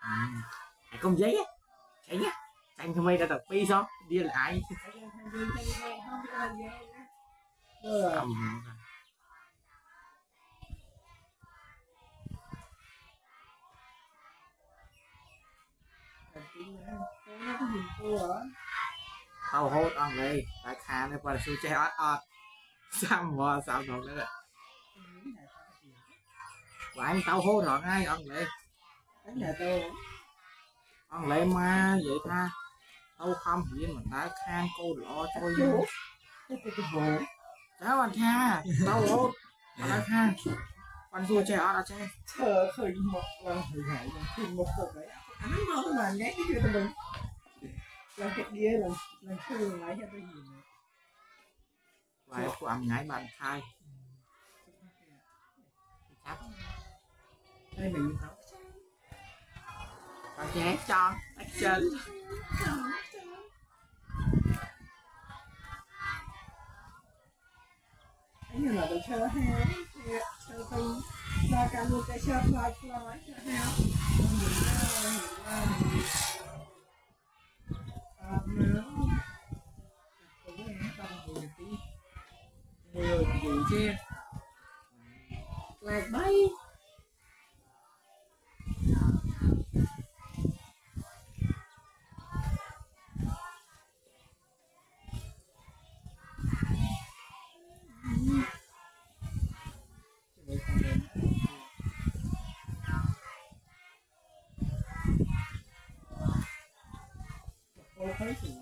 à công giấy á. Chạy nhá. Anh không may ra tập pi sao đi lại. Rồi tao hốt ông đây tại khá này qua su che ót ót sao mà, sao được. nữa lại tao hốt rồi ngay ông đây đánh nhà tôi ông lấy ma vậy ta. Tao không hiện mà đã khan cô lo cho chú vô. cái cái cái cháu anh tha tao hốt mà đã khan con su che ót ót che thờ khởi một lần thử hại khởi một cuộc đấy. Anh nói mà nhé cái chuyện mình. Lần cái đĩa lần lần khởi lại cho tôi nhìn này lại của ông nhảy bàn khai đây mình không con che cho action Thế như là tôi chơi heo chơi tôi ra cả một cái chơi fly fly chơi heo Người gì chứ Lạc bay Cô thấy gì